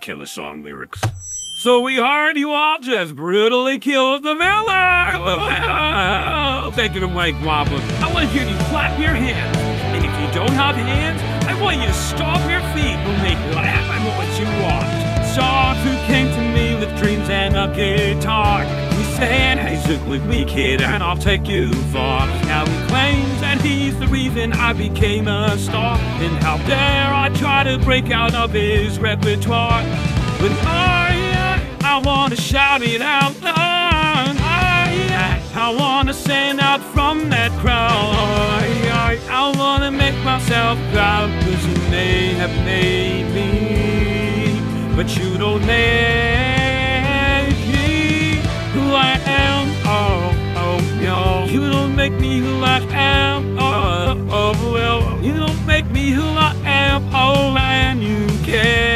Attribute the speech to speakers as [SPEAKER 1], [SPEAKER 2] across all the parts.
[SPEAKER 1] Killer song lyrics. So we heard you all just brutally killed the villain. you to Mike Guapa. I want to hear you clap your hands. And if you don't have hands, I want you to stomp your feet. We'll make you laugh. I know what you want. Saw who came to me with dreams and a guitar. He said, hey, sit with me, kid, and I'll take you far. Now reason I became a star. And how dare I try to break out of his repertoire. But I, I wanna shout it out loud. I, I wanna stand out from that crowd. I, I wanna make myself proud, cause you may have made me, but you don't make you don't make me who I am. Oh, man, you can't.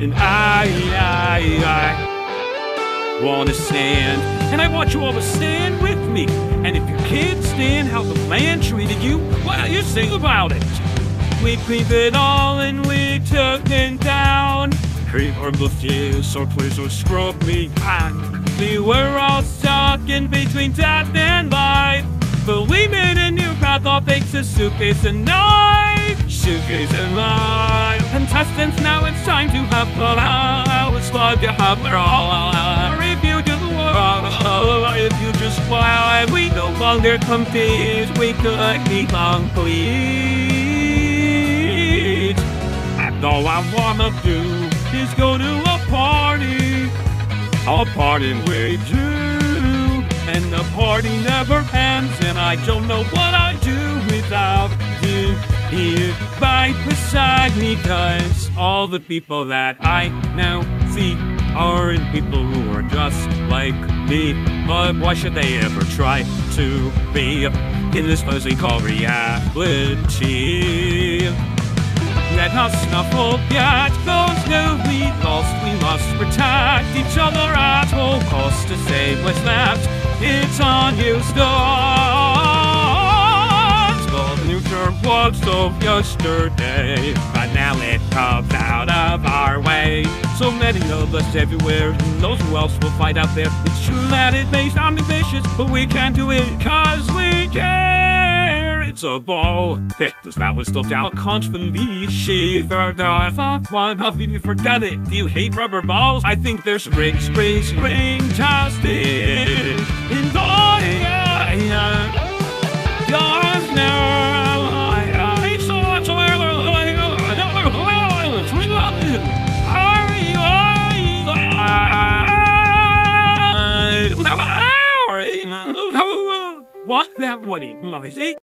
[SPEAKER 1] And I, I, I wanna stand, and I want you all to stand with me. And if you can't stand how the man treated you, don't you sing about it? We cleaned it all and we took it down. Creep or bushes, so please don't scrub me on. We were all stuck in between death and life. We made a suitcase and knife. Suitcase and knife. Contestants, now it's time to have fun. It's fun to have fun. Review to the world. If you just fly, we no longer compete. We could be complete. And all I wanna do is go to a party. A party we do. Party never ends. And I don't know what I'd do without you here by beside me. Cause all the people that I now see are in people who are just like me. But why should they ever try to be in this place we call reality? Let us snuffle yet those new we lost. We must protect each other at all costs to save what's left. It's on you, stars. The future was of yesterday, but now it comes out of our way. So many of us everywhere, who knows who else will fight out there? It's true that it may sound ambitious, but we can't do it cause we care. It's a ball. This that was down. Can't believe she forgot. Fuck, why not did you forget it? Do you hate rubber balls? I think they're spring, spring, spring. And What that what he noisy?